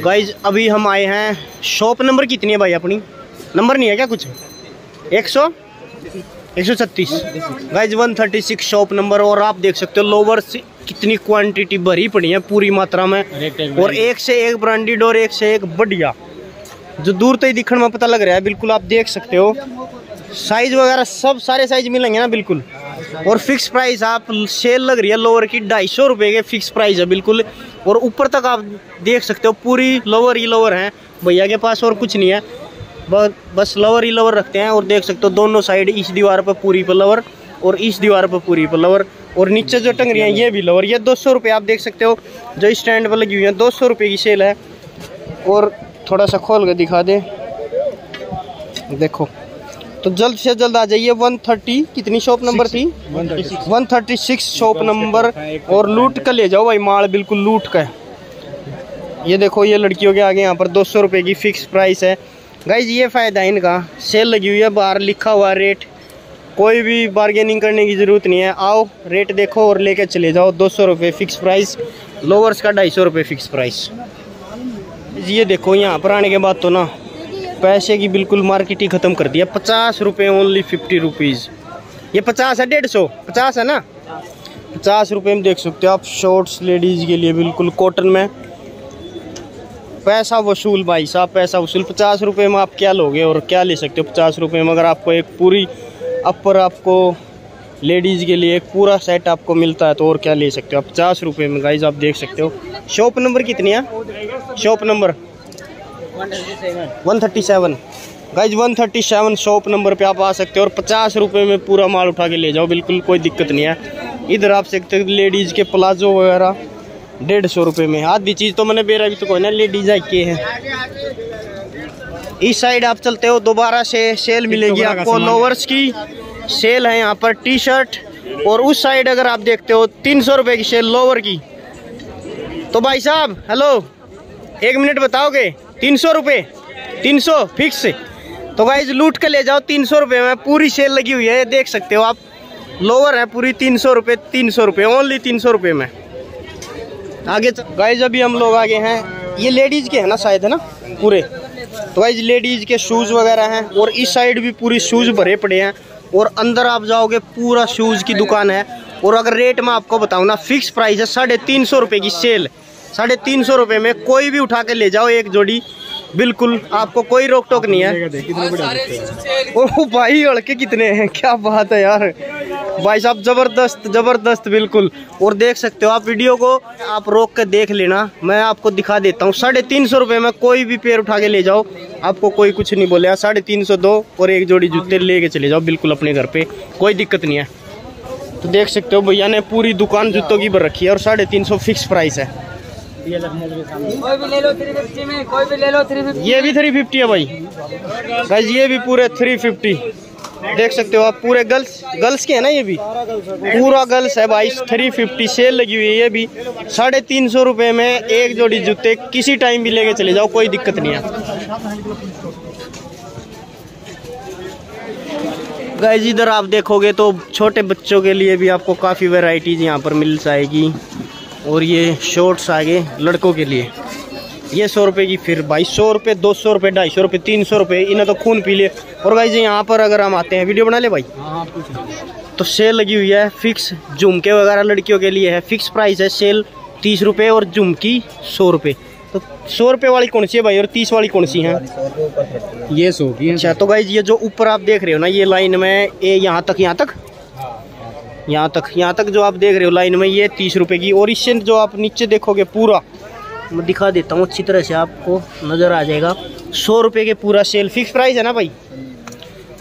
Guys अभी हम आए हैं। शॉप नंबर कितनी है भाई अपनी? नंबर नहीं है क्या कुछ? एक सौ? एक सौ छत्तीस। Guys one thirty six shop number और आप देख सकते हो लोवर से कितनी क्वांटिटी भरी पड़ी है पूरी मात्रा में। और एक से एक ब्रांडेड और एक से एक बढ़िया। जो दूर तो ही दिखने में पता लग रहा है बिल्कुल आप देख सकते हो। साइज़ वगैरह सब सारे साइज़ मिलेंगे ना बिल्कुल। और फिक्स प्राइस आप सेल लग रही है लोअर की ढाई सौ रुपये के फिक्स प्राइस है बिल्कुल। और ऊपर तक आप देख सकते हो, पूरी लोअर ही लोअर है। भैया के पास और कुछ नहीं है। बस लोअर ही लोअर रखते हैं और देख सकते हो, दोनों साइड इस दीवार पर पूरी पर लोअर और इस दीवार पर पूरी पर लोअर और नीचे जो टंग रही है, ये भी लोअर ये दो सौ रुपये आप देख सकते हो, जो स्टैंड पर लगी हुई है, दो सौ रुपये की सेल है। और थोड़ा सा खोल कर दिखा दे। देखो। तो जल्द से जल्द आ जाइए। 130 कितनी शॉप नंबर थी? 136 शॉप नंबर और लूट कर ले जाओ भाई माल बिल्कुल लूट का ये देखो ये लड़कियों के आगे यहाँ पर दो सौ रुपये की फिक्स प्राइस है। गाइज़ ये फ़ायदा है इनका। सेल लगी हुई है बाहर लिखा हुआ रेट कोई भी बार्गेनिंग करने की ज़रूरत नहीं है। आओ रेट देखो और लेके चले जाओ। दो सौ रुपये फिक्स प्राइस लोवर्स का ढाई सौ रुपये फिक्स प्राइस ये देखो यहाँ पर आने के बाद तो ना पैसे की बिल्कुल मार्केट ही ख़त्म कर दिया पचास रुपये ओनली फिफ्टी रुपीज़ ये पचास है, डेढ़ सौ। पचास है ना? पचास रुपये में देख सकते हो आप शॉर्ट्स लेडीज़ के लिए बिल्कुल कॉटन में। पैसा वसूल भाई साहब, पैसा वसूल। पचास रुपये में आप क्या लोगे और क्या ले सकते हो? पचास रुपये में अगर आपको एक पूरी अपर आपको लेडीज़ के लिए एक पूरा सेट आपको मिलता है तो और क्या ले सकते हो आप? पचास रुपये में गाइज़ आप देख सकते हो। शॉप नंबर कितनी है? Shop number one thirty seven. Guys one thirty seven shop number पे आप आ सकते हो और पचास रुपये में पूरा माल उठा के ले जाओ बिल्कुल कोई दिक्कत नहीं है। इधर आप सकते हो लेडीज़ के प्लाजो वगैरह डेढ़ सौ रुपये में। आधी चीज़ तो मैंने बेरा भी तो कोई ना लेडीज़ आई के हैं। इस साइड आप चलते हो दोबारा से सेल मिलेगी आपको लोवर्स की। सेल है यहाँ पर टी शर्ट और उस साइड अगर आप देखते हो तीन सौ रुपये की सेल लोवर की। तो भाई साहब हेलो एक मिनट बताओगे? तीन सौ रुपये। तीन सौ फिक्स तो गाइज़ लूट के ले जाओ, तीन सौ रुपये में पूरी सेल लगी हुई है, ये देख सकते हो आप। लोअर है पूरी तीन सौ रुपये, तीन सौ रुपये ओनली तीन सौ रुपये में। आगे गाइज़ अभी हम लोग आगे हैं। ये लेडीज़ के हैं ना शायद, है ना? पूरे। तो गाइज़ लेडीज़ के शूज़ वगैरह हैं, और इस साइड भी पूरी शूज़ भरे पड़े हैं, और अंदर आप जाओगे, पूरा शूज़ की दुकान है। और अगर रेट मैं आपको बताऊँ ना फिक्स प्राइस है साढ़े तीन सौ रुपये की सेल साढ़े तीन सौ रुपये में कोई भी उठा के ले जाओ एक जोड़ी। बिल्कुल आपको कोई रोक टोक नहीं है। ओ भाई लड़के कितने हैं? क्या बात है यार। भाई साहब ज़बरदस्त ज़बरदस्त बिल्कुल। और देख सकते हो आप वीडियो को आप रोक के देख लेना। मैं आपको दिखा देता हूँ। साढ़े तीन सौ रुपये में कोई भी पेड़ उठा के ले जाओ। आपको कोई कुछ नहीं बोले। साढ़े तीन सौ दो और एक जोड़ी जूते ले के चले जाओ बिल्कुल अपने घर पे। कोई दिक्कत नहीं है। तो देख सकते हो भैया ने पूरी दुकान जूतों की भर रखी है और साढ़े तीन सौ फिक्स प्राइस है। ये भी थ्री फिफ्टी है भाई। गाइज़ ये भी पूरे थ्री फिफ्टी देख सकते हो आप, पूरे गर्ल्स गर्ल्स के है ना ये भी? पूरा गर्ल्स है भाई थ्री फिफ्टी सेल लगी हुई है ये भी। साढ़े तीन सौ रुपये में एक जोड़ी जूते किसी टाइम भी लेके चले जाओ, कोई दिक्कत नहीं है। गाइज़ इधर आप देखोगे तो छोटे बच्चों के लिए भी आपको काफ़ी वेराइटीज़ यहाँ पर मिल जाएगी। और ये शॉर्ट्स आगे लड़कों के लिए। ये सौ रुपये की फिर बाईस सौ रुपये दो सौ रुपये ढाई सौ रुपये तीन सौ रुपये इन्हें तो खून पी ले। और भाई जी यहाँ पर अगर हम आते हैं वीडियो बना ले भाई? तो सेल लगी हुई है फिक्स झुमके वगैरह लड़कियों के लिए है। फिक्स प्राइस है सेल तीस रुपये और झुमकी सौ रुपये तो सौ रुपये वाली कौन सी है भाई और तीस वाली कौन सी है? ये सौ की अच्छा तो भाई ये जो ऊपर आप देख रहे हो ना ये लाइन में ये यहाँ तक यहाँ तक? यहाँ तक यहाँ तक जो आप देख रहे हो लाइन में, ये तीस रुपये की। और इससे जो आप नीचे देखोगे पूरा, मैं दिखा देता हूँ अच्छी तरह से आपको, नज़र आ जाएगा। सौ रुपये के पूरा सेल फिक्स प्राइस है ना भाई?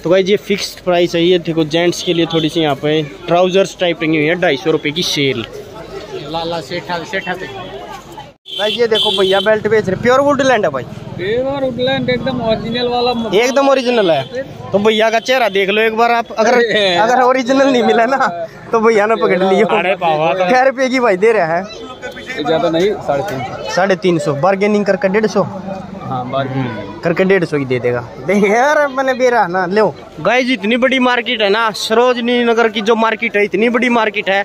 तो भाई ये फिक्स प्राइस है ये। देखो जेंट्स के लिए थोड़ी सी यहाँ पे ट्राउजर्स टाइप टंगी हुई है, ढाई सौ रुपये की सेल। लाला सेठा सेठा भाई ये देखो भैया बेल्ट बेच रहे प्योर वुडलैंड है भाई। प्योर वुडलैंड एकदम ओरिजिनल वाला एकदम ओरिजिनल है। तो भैया का चेहरा देख लो एक बार आप अगर अगर ओरिजिनल नहीं मिला ना तो भैया ने पकड़ लियो। कै रुपये की भाई दे रहा है। ज़्यादा नहीं साढ़े तीन सौ। साढ़े तीन सौ। बार्गेनिंग करके डेढ़ सौ? हाँ करके डेढ़ सौ की दे देगा। यार मैंने बेरा ना लो। गाइज़ इतनी बड़ी मार्केट है ना सरोजनी नगर की जो मार्केट है इतनी बड़ी मार्केट है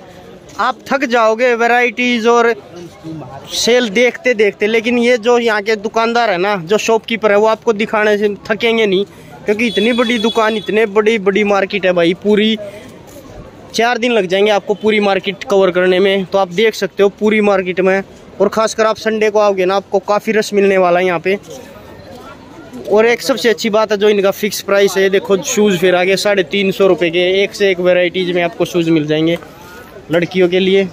आप थक जाओगे वैरायटीज और सेल देखते देखते, लेकिन ये जो यहाँ के दुकानदार है ना, जो शॉपकीपर है, वो आपको दिखाने से थकेंगे नहीं, क्योंकि इतनी बड़ी दुकान, इतने बड़ी बड़ी मार्केट है भाई, पूरी चार दिन लग जाएँगे आपको पूरी मार्केट कवर करने में। तो आप देख सकते हो पूरी मार्केट में, और ख़ासकर आप संडे को आओगे ना, आपको काफ़ी रस मिलने वाला है यहाँ पे। और एक सबसे अच्छी बात है जो इनका फिक्स प्राइस है देखो शूज़ फिर आगे साढ़े तीन सौ रुपये के, एक से एक वेराइटीज़ में आपको शूज़ मिल जाएँगे। लड़कियों के लिए।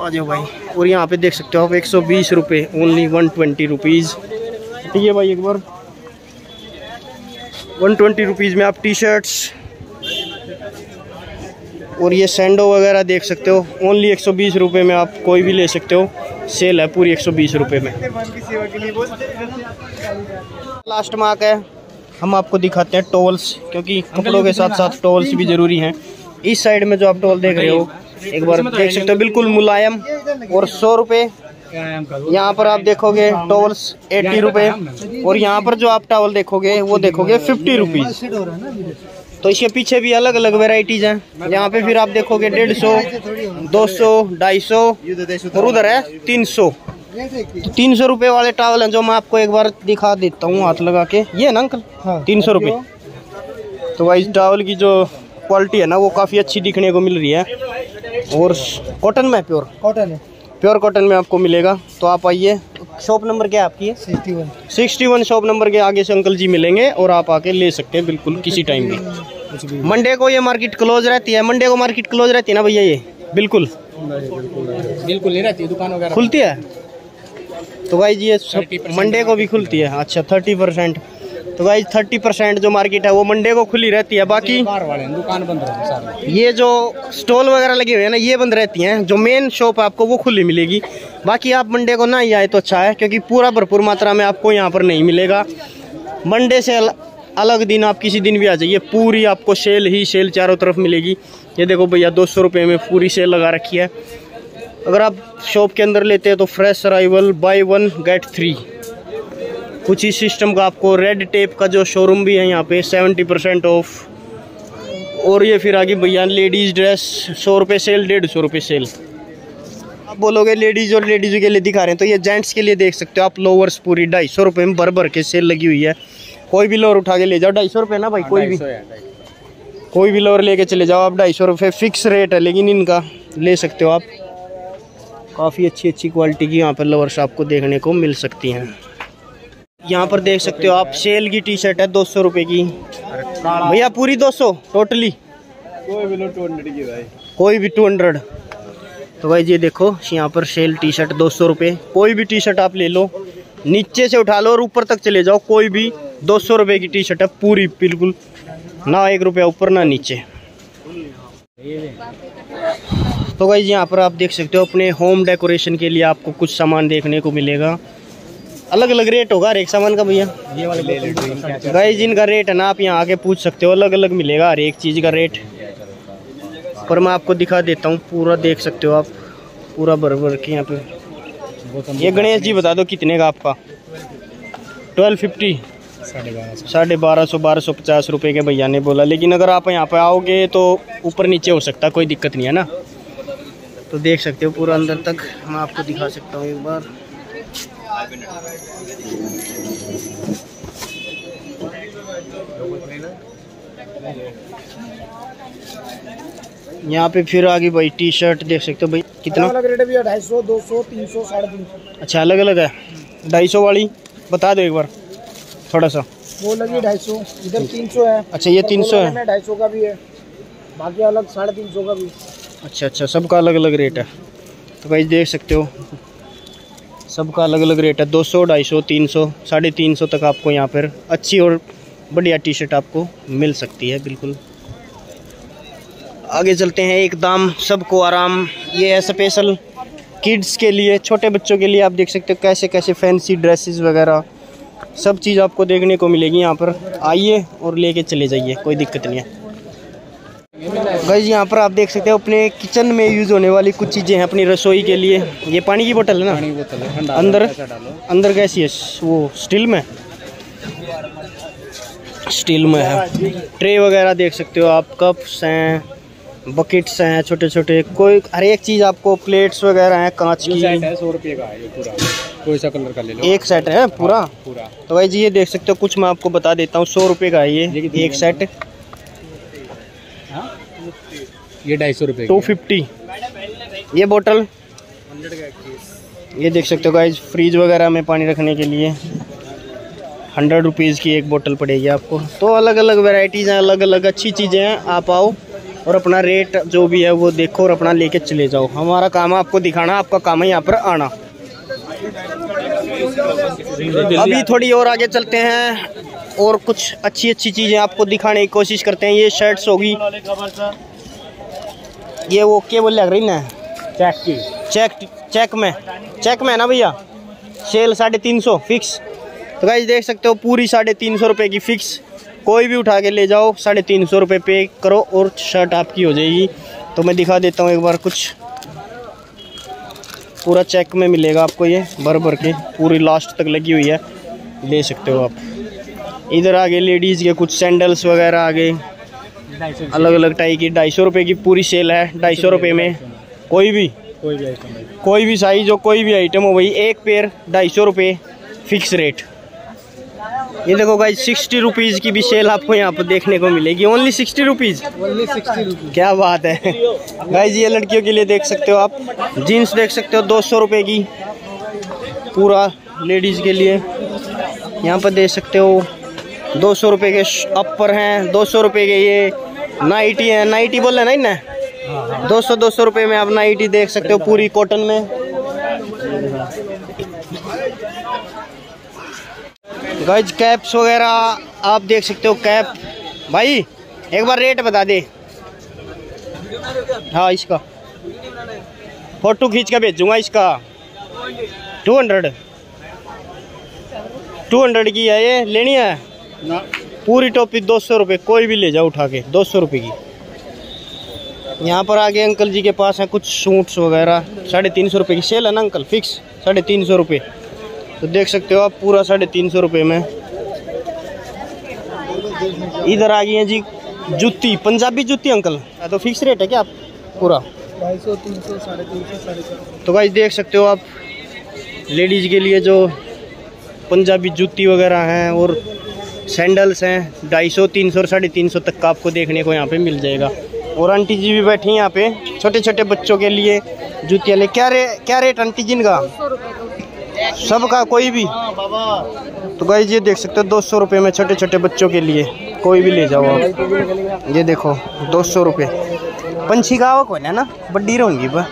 आ जाओ भाई। और यहाँ पे देख सकते हो आप एक सौ बीस रुपये ओनली वन ट्वेंटी रुपीज़ ठीक है भाई एक बार। वन ट्वेंटी रुपीज़ में आप टी शर्ट्स और ये सैंडो वगैरह देख सकते हो ओनली एक सौ बीस रुपये में आप कोई भी ले सकते हो। सेल है पूरी एक सौ बीस रुपये में। लास्ट मार्क है। हम आपको दिखाते हैं टोल्स क्योंकि कपड़ों के साथ साथ टोल्स भी ज़रूरी हैं। इस साइड में जो आप टोल देख रहे हो एक बार देख सकते हो बिल्कुल मुलायम और सौ रुपये यहाँ पर आप देखोगे टॉवल्स एट्टी रुपये और यहाँ पर जो आप टॉवल देखोगे वो देखोगे फिफ्टी रुपीज़। तो इसके पीछे भी अलग अलग वेराइटीज हैं। यहाँ पे फिर आप देखोगे डेढ़ सौ दो सौ ढाई सौ और उधर है तीन सौ। तो तीन सौ रुपये वाले टावल हैं जो मैं आपको एक बार दिखा देता हूँ हाथ लगा के। ये ना अंकल? हाँ। तीन सौ रुपये तो भाई इस टावल की जो क्वालिटी है ना वो काफ़ी अच्छी दिखने को मिल रही है। और कॉटन में प्योर कॉटन है। प्योर कॉटन में आपको मिलेगा। तो आप आइए। शॉप नंबर क्या आपकी है sixty one sixty one shop number के आगे से अंकल जी मिलेंगे और आप आके ले सकते हैं बिल्कुल किसी टाइम भी मंडे को ये मार्केट क्लोज रहती है। मंडे को मार्केट क्लोज रहती है ना भैया ये? बिल्कुल। बिल्कुल नहीं रहती दुकान वगैरह। खुलती है? तो भाई जी ये मंडे को भी खुलती है। अच्छा थर्टी परसेंट तो भाई थर्टी परसेंट जो मार्केट है वो मंडे को खुली रहती है। बाकी दुकान बंद रहती ये जो स्टॉल वगैरह लगे हुए हैं ना ये बंद रहती हैं। जो मेन शॉप है आपको वो खुली मिलेगी। बाकी आप मंडे को ना ही आए तो अच्छा है क्योंकि पूरा भरपूर मात्रा में आपको यहाँ पर नहीं मिलेगा। मंडे से अलग दिन आप किसी दिन भी आ जाइए। पूरी आपको सेल ही सेल चारों तरफ़ मिलेगी। ये देखो भैया दो सौ रुपये में पूरी सेल लगा रखी है। अगर आप शॉप के अंदर लेते हैं तो fresh arrival buy one get three कुछ ही सिस्टम का आपको रेड टेप का जो शोरूम भी है यहाँ पे सेवेंटी परसेंट ऑफ़ और ये फिर आगे भैया लेडीज़ ड्रेस सौ रुपये सेल डेढ़ सौ रुपये सेल आप बोलोगे लेडीज़ और लेडीज़ के लिए दिखा रहे हैं तो ये जेंट्स के लिए देख सकते हो आप लोवर्स पूरी ढाई सौ रुपये में भर भर के सेल लगी हुई है। कोई भी लोअर उठा के ले जाओ, ढाई सौ रुपये ना भाई, कोई भी। कोई भी लोअर लेके चले जाओ, आप ढाई सौ रुपये फिक्स रेट है, लेकिन इनका ले सकते हो आप। काफ़ी अच्छी अच्छी क्वालिटी की यहाँ पर लोअर्स आपको देखने को मिल सकती हैं। यहाँ पर देख सकते हो आप, सेल की टी शर्ट है, दो सौ रुपये की। भैया, पूरी दो सौ टोटली कोई भी टू हंड्रेड तो भाई, ये देखो, यहाँ पर सेल टी शर्ट दो सौ रुपये कोई भी टी शर्ट आप ले लो, नीचे से उठा लो और ऊपर तक चले जाओ, कोई भी दो सौ रुपये की टी शर्ट है, पूरी, बिल्कुल। ना एक रुपया ऊपर, ना नीचे। तो भाई जी यहाँ पर आप देख सकते हो, अपने होम डेकोरेशन के लिए आपको कुछ सामान देखने को मिलेगा। अलग अलग रेट होगा हर एक सामान का भैया? ये वाले गाय जिनका रेट है ना आप यहाँ आके पूछ सकते हो अलग अलग मिलेगा हर एक चीज़ का रेट पर मैं आपको दिखा देता हूँ पूरा देख सकते हो आप पूरा भर भर के यहाँ पे। ये गणेश जी बता दो कितने का आपका? ट्वेल्व फिफ्टी साढ़े बारह सौ। बारह सौ पचास रुपये के भैया ने बोला लेकिन अगर आप यहाँ पे आओगे तो ऊपर नीचे हो सकता कोई दिक्कत नहीं है ना। तो देख सकते हो पूरा अंदर तक मैं आपको दिखा सकता हूँ एक बार। यहाँ पे फिर आगे भाई टी शर्ट देख सकते हो भाई कितना? अलग रेट भी ढाई सौ दो सौ तीन सौ साढ़े तीन सौ। अच्छा अलग अलग है। ढाई सौ वाली बता दो एक बार थोड़ा सा। वो लगी ढाई सौ इधर तीन सौ है। अच्छा ये तीन सौ है। ढाई सौ का भी है बाकी अलग साढ़े तीन सौ का भी। अच्छा अच्छा सबका अलग अलग रेट है। तो भाई देख सकते हो सबका अलग अलग रेट है, दो सौ, ढाई सौ, तीन सौ, साढ़े तीन सौ तक आपको यहाँ पर अच्छी और बढ़िया टी शर्ट आपको मिल सकती है, बिल्कुल। आगे चलते हैं, एक दाम सबको आराम, ये है स्पेशल किड्स के लिए, छोटे बच्चों के लिए आप देख सकते हो कैसे कैसे फैंसी ड्रेसेस वगैरह, सब चीज़ आपको देखने को मिलेगी यहाँ पर। आइए और लेके चले जाइए, कोई दिक्कत नहीं है। गई यहाँ पर आप देख सकते हो अपने किचन में यूज़ होने वाली कुछ चीज़ें हैं अपनी रसोई के लिए। ये पानी की बोतल है ना? पानी की बोतल है अंदर अंदर कैसी है वो स्टील में? स्टील में है। ट्रे वगैरह देख सकते हो आप कप्स हैं बकेट्स हैं छोटे छोटे कोई हर एक चीज़ आपको प्लेट्स वगैरह हैं कांच की। है, सौ रुपये का है ये पूरा। कोई सा कलर का ले लो। एक सेट है पूरा? हाँ, पूरा। तो भाई जी ये देख सकते हो कुछ मैं आपको बता देता हूँ सौ रुपये का है ये। एक सेट? ये ढाई सौ रुपये टू फिफ्टी ये बोतल। ये देख सकते हो गाइज़ फ्रीज वगैरह में पानी रखने के लिए। हंड्रेड रुपीज़ की एक बोतल पड़ेगी आपको। तो अलग अलग वेराइटीज़ हैं अलग अलग अच्छी चीज़ें हैं, आप आओ और अपना रेट जो भी है वो देखो और अपना लेके चले जाओ। हमारा काम है आपको दिखाना, आपका काम है यहाँ पर आना। अभी थोड़ी और आगे चलते हैं और कुछ अच्छी अच्छी चीज़ें आपको दिखाने की कोशिश करते हैं। ये शर्ट्स होगी। ये वो क्या बोल लग रही ना चेक की। चेक चेक में। चेक में है ना भैया? सेल साढ़े तीन सौ फिक्स तो गाइज़ देख सकते हो पूरी साढ़े तीन सौ रुपये की फिक्स कोई भी उठा के ले जाओ साढ़े तीन सौ रुपये पे करो और शर्ट आपकी हो जाएगी। तो मैं दिखा देता हूँ एक बार कुछ। पूरा चेक में मिलेगा आपको ये भर भर के। पूरी लास्ट तक लगी हुई है। ले सकते हो आप। इधर आगे लेडीज़ के कुछ सैंडल्स वगैरह आगे। अलग अलग टाई की, ढाई सौ रुपये की पूरी सेल है, ढाई सौ रुपये में। कोई भी कोई भी कोई भी साइज़ हो कोई भी आइटम हो भाई, एक पेयर ढाई सौ रुपये फिक्स रेट ये देखो गाइज़ सिक्सटी रुपीज़ की भी सेल आपको यहाँ पर देखने को मिलेगी। ओनली सिक्सटी रुपीज़ क्या बात है। गाइज़ ये लड़कियों के लिए देख सकते हो आप। जीन्स देख सकते हो, दो सौ रुपये की। पूरा लेडीज़ के लिए। यहाँ पर देख सकते हो दो सौ रुपये के अपर हैं, दो सौ रुपये के ये नाइटी हैं। नाइटी बोल रहे ना इन्हें? दो सौ दो सौ रुपये में आप नाइटी देख सकते हो पूरी कॉटन में। गाइज़ कैप्स वगैरह आप देख सकते हो कैप भाई, एक बार रेट बता दे। हाँ इसका। फ़ोटो खींच के भेजूँगा इसका। टू हंड्रेड टू हंड्रेड की है ये, लेनी है? ना। पूरी टोपी दो सौ रुपये, कोई भी ले जाओ उठा के दो सौ रुपये की। यहाँ पर आगे अंकल जी के पास है कुछ सूट्स वगैरह। साढ़े तीन सौ रुपये की सेल है ना अंकल, फिक्स? साढ़े तीन सौ रुपये। तो देख सकते हो आप पूरा साढ़े तीन सौ रुपये में। इधर आ गई है जी जूती, पंजाबी जूती अंकल। तो फिक्स रेट है क्या आप? पूरा? तो भाई देख सकते हो आप, लेडीज़ के लिए जो पंजाबी जूती वगैरह हैं और सैंडल्स हैं, ढाई सौ, तीन सौ साढ़े तीन सौ तक का आपको देखने को यहाँ पे मिल जाएगा। और आंटी जी भी बैठी हैं यहाँ पे छोटे छोटे बच्चों के लिए जूतियाँ ले। क्या रे, क्या रेट आंटी जिन का सबका, कोई भी? तो भाई ये देख सकते हो, दो सौ रुपये में छोटे छोटे बच्चों के लिए। कोई भी ले जाओ आप। ये देखो, दो सौ रुपये। पंछी का आवक होना ना? बड्डी रहूँगी बा।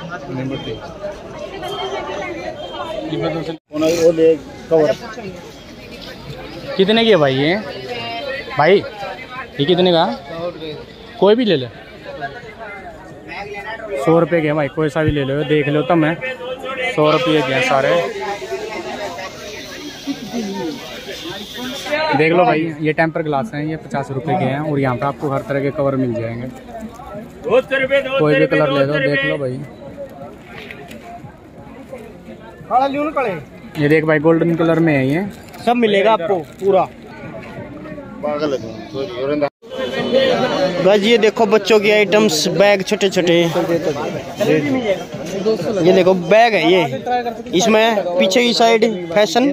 कितने की है भाई ये? भाई ये कितने का? कोई भी ले ले। सौ रुपये के भाई कोई सा भी ले लो देख लो तब मैं। सौ रुपये के हैं सारे। देख लो भाई ये टेम्पर ग्लास हैं ये पचास रुपए के हैं और यहाँ पर आपको हर तरह के कवर मिल जाएँगे। कोई भी कलर ले लो देख लो भाई। ये देख भाई गोल्डन कलर में है ये। सब मिलेगा आपको पूरा। बस ये देखो बच्चों की आइटम्स बैग छोटे छोटे ये देखो बैग है ये। इसमें पीछे की साइड फ़ैशन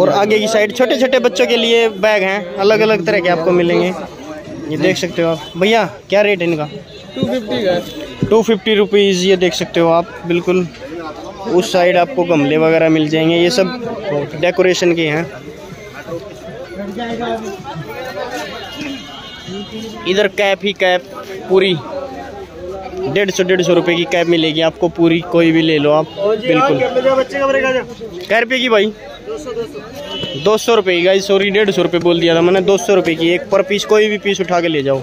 और आगे की साइड छोटे छोटे बच्चों के लिए बैग हैं। अलग अलग तरह के आपको मिलेंगे। ये देख सकते हो आप। भैया क्या रेट है इनका? टू फिफ्टी का टू फिफ्टी रुपीज़ ये देख सकते हो आप बिल्कुल। उस साइड आपको गमले वगैरह मिल जाएँगे, ये सब डेकोरेशन के हैं। इधर कैप ही कैप, पूरी। डेढ़ सौ डेढ़ सौ रुपये की कैप मिलेगी आपको, पूरी, कोई भी ले लो आप, बिल्कुल। कै रुपये की भाई? दो सौ रुपये की गाइस सॉरी डेढ़ सौ रुपये बोल दिया था मैंने, दो सौ रुपये की एक पर पीस, कोई भी पीस उठा के ले जाओ।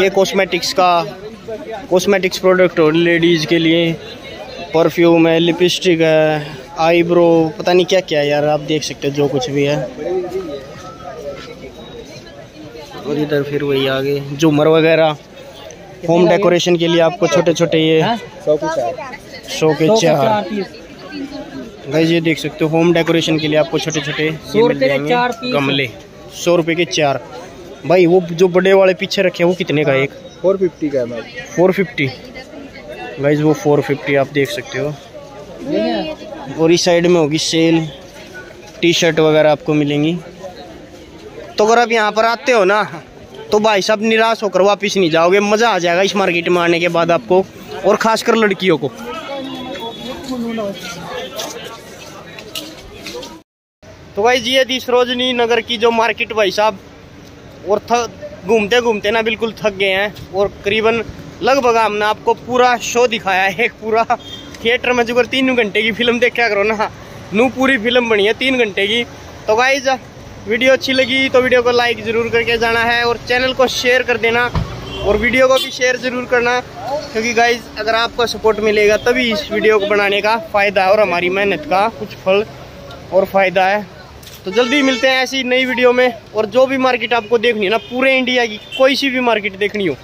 ये कॉस्मेटिक्स का कॉस्मेटिक्स प्रोडक्ट हो लेडीज़ के लिए। परफ्यूम है लिपस्टिक है आईब्रो पता नहीं क्या क्या है यार आप देख सकते हो जो कुछ भी है। और इधर फिर वही आगे झूमर वगैरह। होम डेकोरेशन के लिए आपको छोटे छोटे ये शो के चार। गाइस ये देख सकते हो होम डेकोरेशन के लिए आपको छोटे छोटे गमले सौ रुपये के चार। भाई वो जो बड़े वाले पीछे रखे हैं वो कितने का एक? फोर फिफ्टी का है फोर फिफ्टी। गाइज़ वो फोर फिफ्टी आप देख सकते हो। और इस साइड में होगी सेल टी शर्ट वगैरह आपको मिलेंगी। तो अगर आप यहाँ पर आते हो ना तो भाई साहब निराश होकर वापस नहीं जाओगे, मज़ा आ जाएगा इस मार्केट में आने के बाद आपको, और ख़ासकर लड़कियों को। तो भाई जी, ये थी सरोजनी नगर की जो मार्केट भाई साहब, और घूमते घूमते ना बिल्कुल थक गए हैं और करीबन लगभग हमने आपको पूरा शो दिखाया है, एक पूरा थिएटर में जो तीन घंटे की फ़िल्म देखा करो ना, नू पूरी फ़िल्म बनी है तीन घंटे की। तो गाइज़ वीडियो अच्छी लगी तो वीडियो को लाइक ज़रूर करके जाना है और चैनल को शेयर कर देना और वीडियो को भी शेयर ज़रूर करना, क्योंकि गाइज़ अगर आपको सपोर्ट मिलेगा तभी इस वीडियो को बनाने का फ़ायदा है और हमारी मेहनत का कुछ फल और फ़ायदा है। तो जल्दी मिलते हैं ऐसी नई वीडियो में और जो भी मार्केट आपको देखनी है ना पूरे इंडिया की, कोई सी भी मार्केट देखनी हो,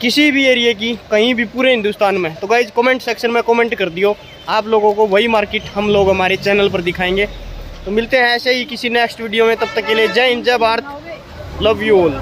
किसी भी एरिए की, कहीं भी पूरे हिंदुस्तान में तो गाइज़ कमेंट सेक्शन में कमेंट कर दियो। आप लोगों को वही मार्केट हम लोग हमारे चैनल पर दिखाएँगे। तो मिलते हैं ऐसे ही किसी नेक्स्ट वीडियो में, तब तक के लिए जय हिंद, जय भारत लव यू ऑल